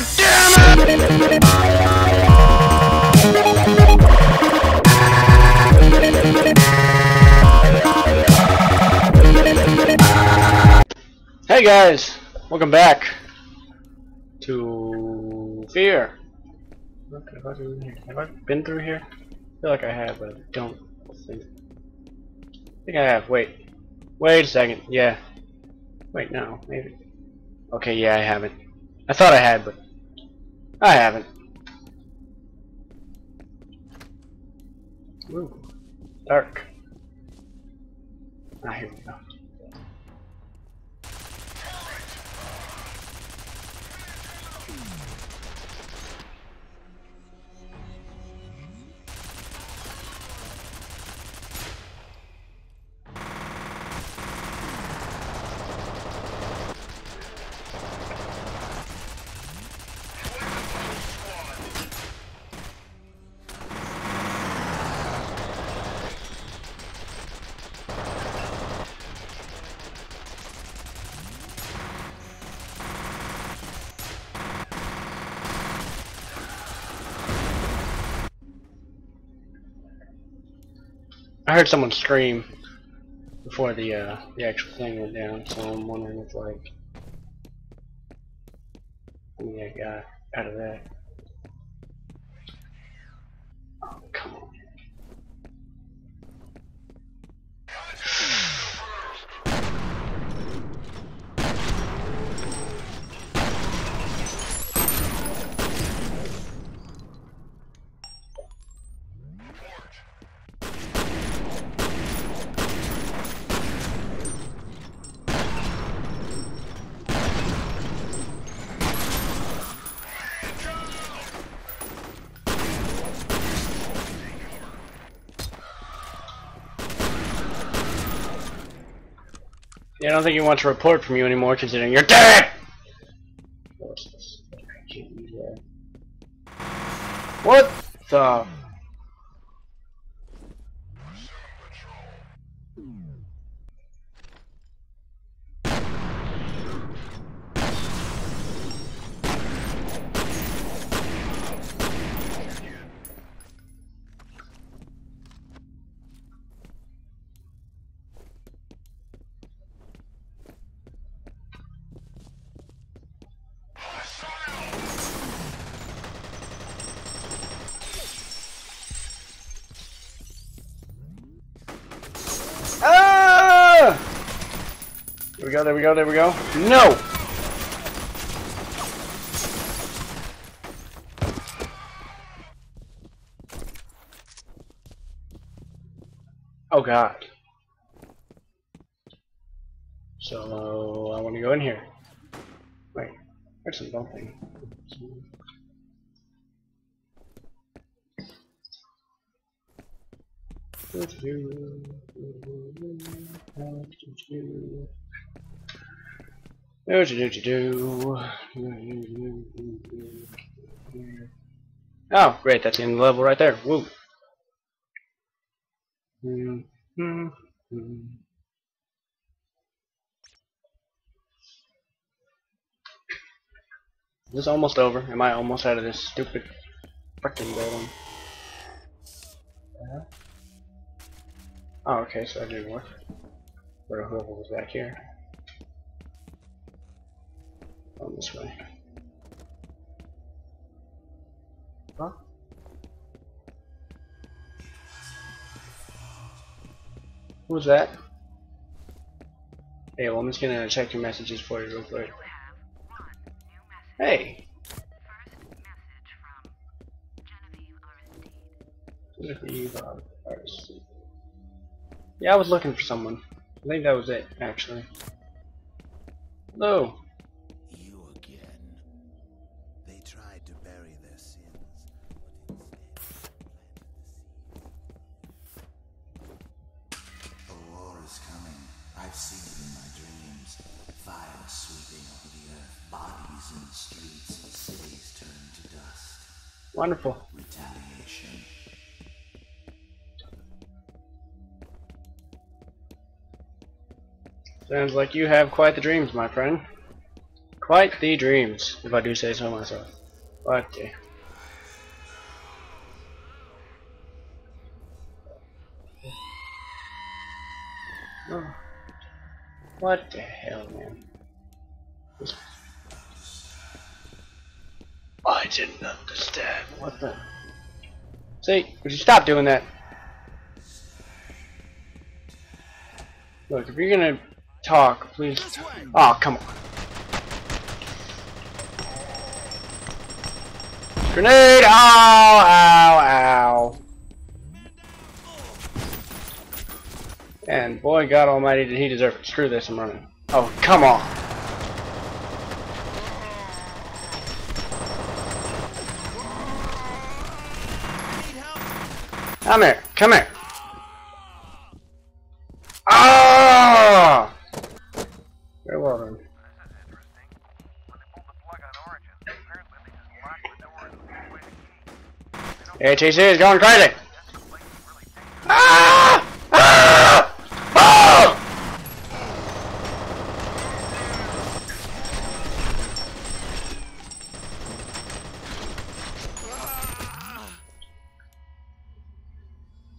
God damn it! Hey guys, welcome back to Fear. Look, Have I been here? Have I been through here? I feel like I have, but I don't think. I think I have. Wait, wait a second. Yeah. Wait, no, maybe. Okay, yeah, I haven't. I thought I had, but I haven't. Ooh, dark. Ah, here we go. I heard someone scream before the uh, the actual thing went down, so I'm wondering if like many I got out of that. I don't think he wants a report from you anymore, considering you're dead. We go, there we go, there we go. No! Oh god. So, I want to go in here. Wait, there's some bumping. Do do do do. Oh, great! That's the end of the level right there. Woo. This is almost over. Am I almost out of this stupid freaking building? Uh-huh. Oh, okay, so I didn't work. Or whoever was back here. On this way. Huh? Who's that? Hey, well, I'm just gonna check your messages for you real quick. You have one new message. Hey! First message from Genevieve Aristide. Genevieve Aristide. Yeah, I was looking for someone. I think that was it, actually. Hello. Seen it in my dreams. Fire sweeping over the earth, bodies in the streets, cities turned to dust. Wonderful. Retaliation. Sounds like you have quite the dreams, my friend. Quite the dreams, if I do say so myself. The... Oh. What the hell, man? I didn't understand. What the? See, would you stop doing that? Look, if you're gonna talk, please. Oh, come on. Grenade! Ow! Ow! Ow! And boy, God Almighty, did he deserve it. Screw this, I'm running. Oh, come on! Come here, come here. Ah! Very well done. This is interesting. When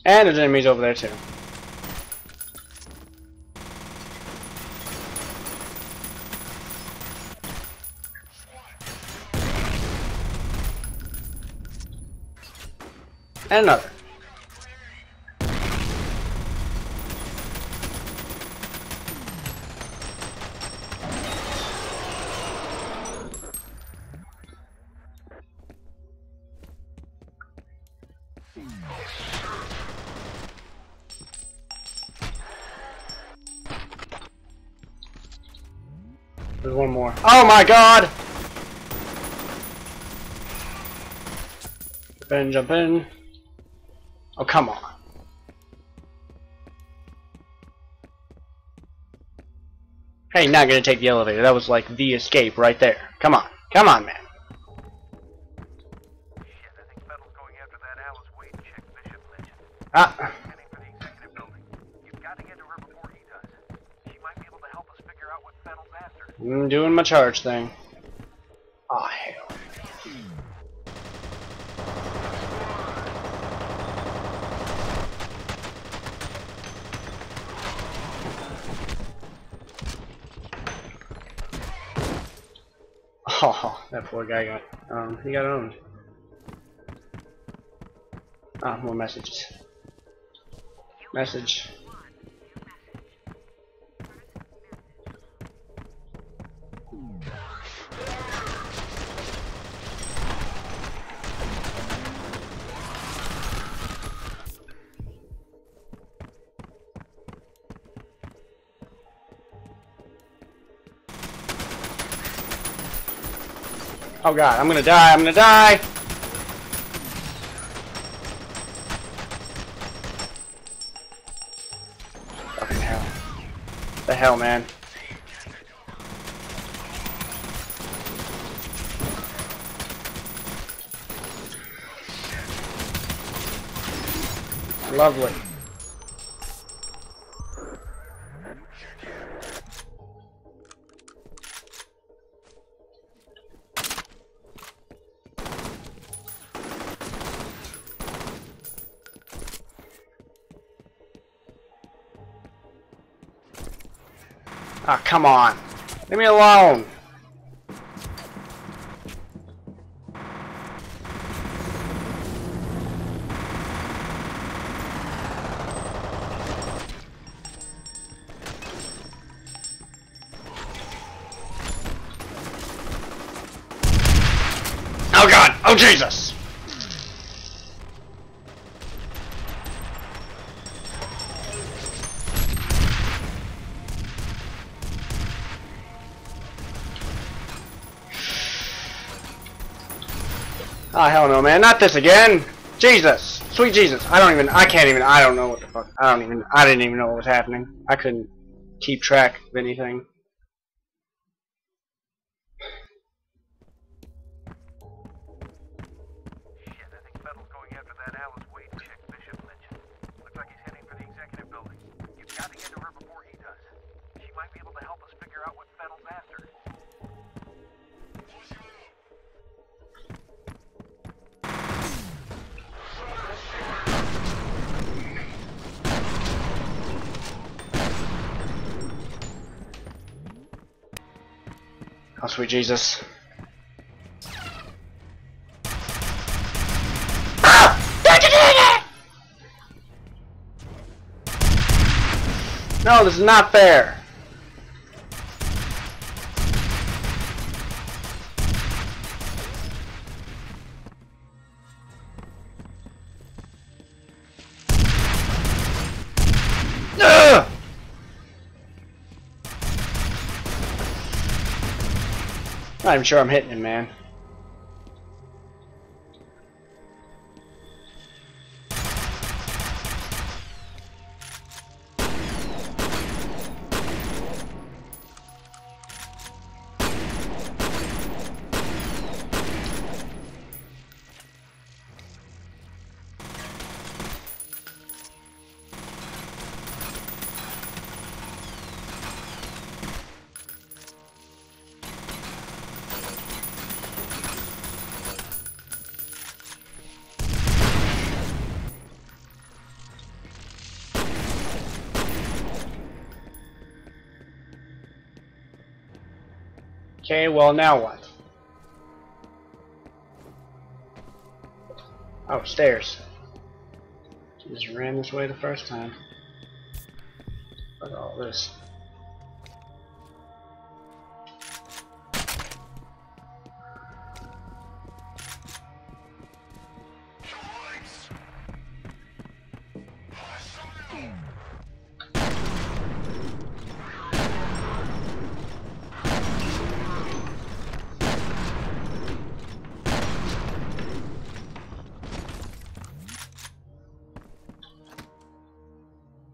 And there's enemies over there too. And another. There's one more. Oh my god! Jump in, jump in. Oh, come on. Hey, not gonna take the elevator. That was like the escape right there. Come on. Come on, man. Shit, I think Fettel's going after that Alice Wade chick, Bishop Legend. Ah. Heading for the executive building. You've got to get to her before he does. She might be able to help us figure out what Fettel's after. I'm doing my charge thing. Ah, hell. Oh, that poor guy got, um, he got owned. Ah, more messages. Message. Oh god, I'm gonna die, I'm gonna die! Fucking hell. The hell, man. Lovely. Ah, come on. Leave me alone. Oh god! Oh Jesus! Oh hell no, man! Not this again! Jesus! Sweet Jesus! I don't even. I can't even. I don't know what the fuck. I don't even. I didn't even know what was happening. I couldn't keep track of anything. Oh, sweet Jesus. No, this is not fair. Not even sure I'm hitting him, man. Okay, well now what? Oh, stairs. Just ran this way the first time. Look at all this.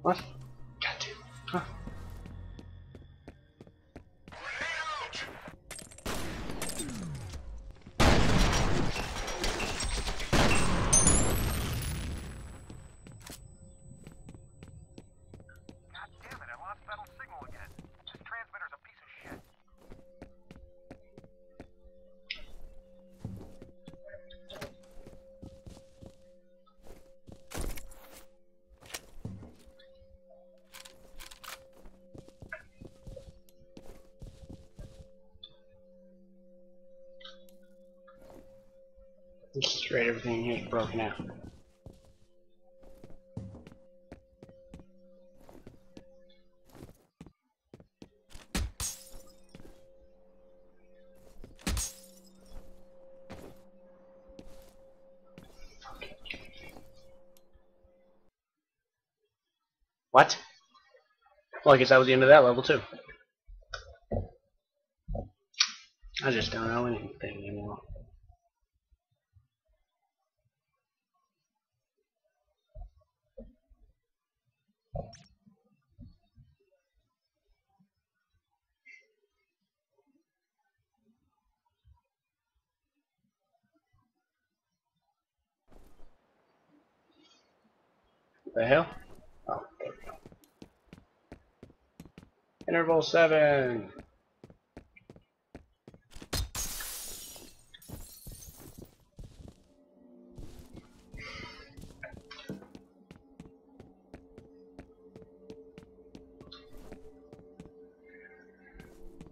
What? Everything here is broken out. What? Well, I guess that was the end of that level too. I just don't know anything anymore. The hell? Oh, there we go. Interval 7!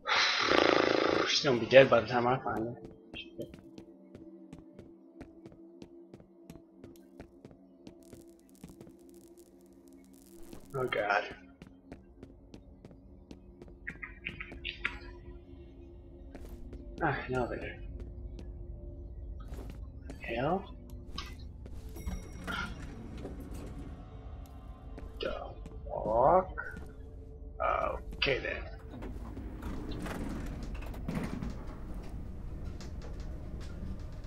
She's gonna be dead by the time I find her. Oh god. Ah, an elevator. Hell? Walk? Okay then.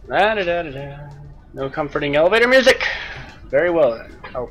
Da da da da da. No comforting elevator music. Very well then. Oh.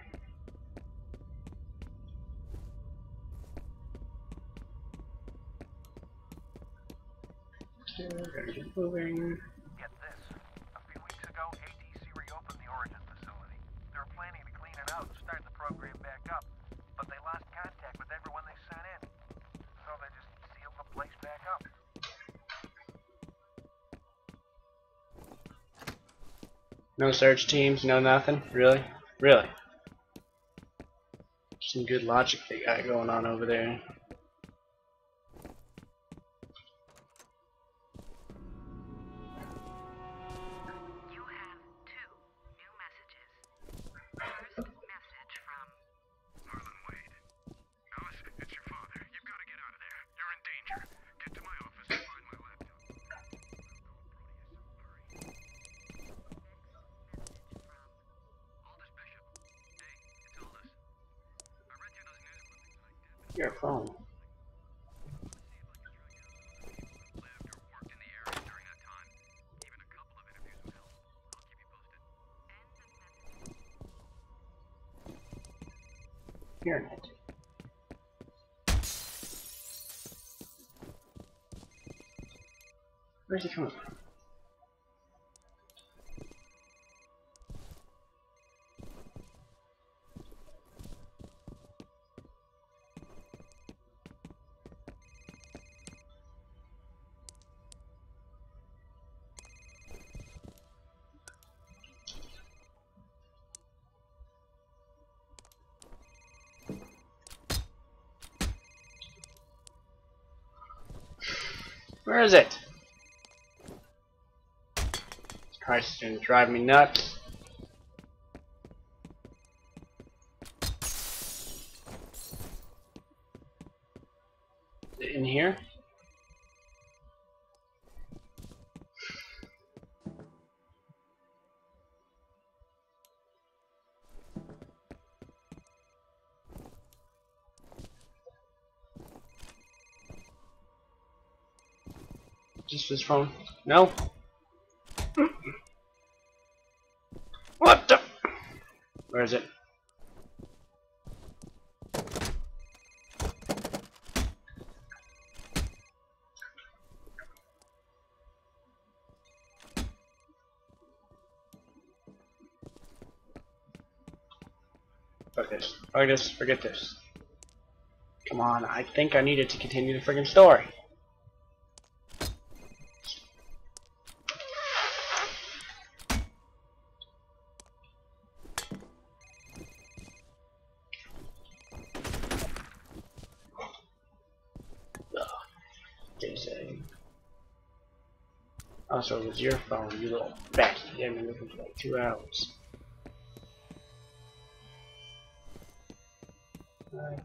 Get this. A few weeks ago, reopened the Origin facility. They planning to clean it out and start the program back up, but they lost contact with everyone they sent in. So they just sealed the place back up. No search teams, no nothing? Really? Really? Some good logic they got going on over there. Even a couple of interviews would help. I'll keep you posted. Here net. Where's he coming from? Where is it? Christ, it's gonna drive me nuts. In here? Just his phone? No? What the? Where is it? Fuck this. This. Forget this. Come on, I think I needed to continue the friggin' story. Was your phone, you little bat. You haven't been looking for like two hours. Alright,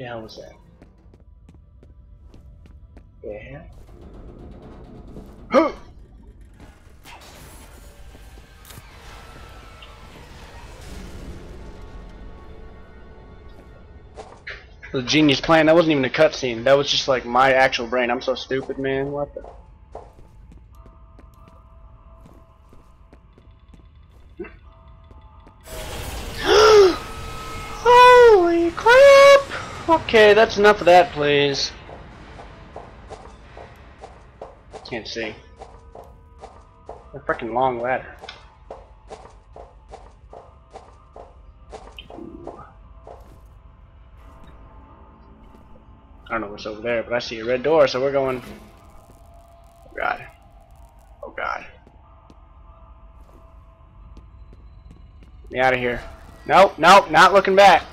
the hell was that? Yeah. The genius plan. That wasn't even a cutscene. That was just like my actual brain. I'm so stupid, man. What the? Okay, that's enough of that, please. Can't see. A freaking long ladder. I don't know what's over there, but I see a red door, so we're going. Oh god. Oh god. Get me out of here. Nope, nope, not looking back.